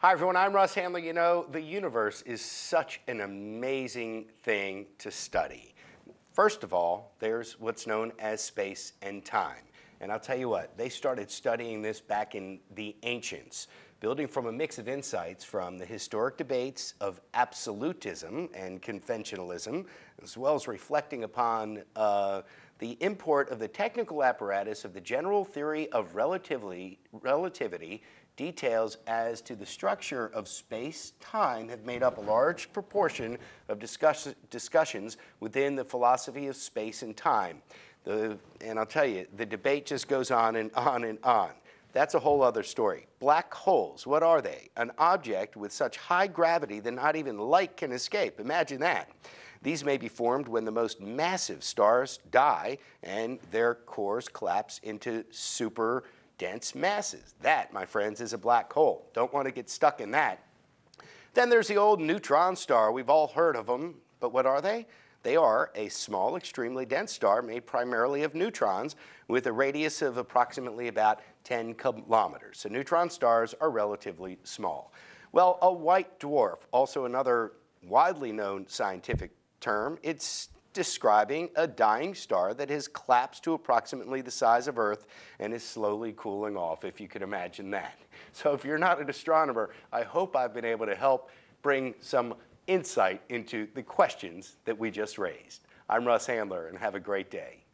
Hi, everyone. I'm Russ Handler. You know, the universe is such an amazing thing to study. First of all, there's what's known as space and time. And I'll tell you what, they started studying this back in the ancients, building from a mix of insights from the historic debates of absolutism and conventionalism, as well as reflecting upon uh, the import of the technical apparatus of the general theory of relativity, relativity details as to the structure of space-time have made up a large proportion of discuss discussions within the philosophy of space and time. The, and I'll tell you, the debate just goes on and on and on. That's a whole other story. Black holes, what are they? An object with such high gravity that not even light can escape. Imagine that. These may be formed when the most massive stars die and their cores collapse into super dense masses. That, my friends, is a black hole. Don't want to get stuck in that. Then there's the old neutron star. We've all heard of them, but what are they? They are a small, extremely dense star made primarily of neutrons with a radius of approximately about 10 kilometers. So neutron stars are relatively small. Well, a white dwarf, also another widely known scientific term, it's describing a dying star that has collapsed to approximately the size of Earth and is slowly cooling off, if you could imagine that. So if you're not an astronomer, I hope I've been able to help bring some insight into the questions that we just raised. I'm Russ Handler, and have a great day.